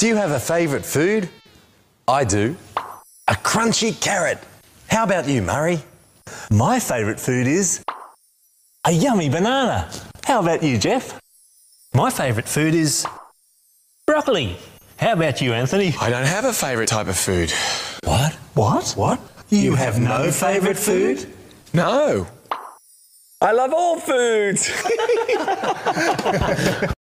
Do you have a favourite food? I do. A crunchy carrot. How about you, Murray? My favourite food is a yummy banana. How about you, Jeff? My favourite food is broccoli. How about you, Anthony? I don't have a favourite type of food. What? What? What? You have no favourite food? No. I love all foods.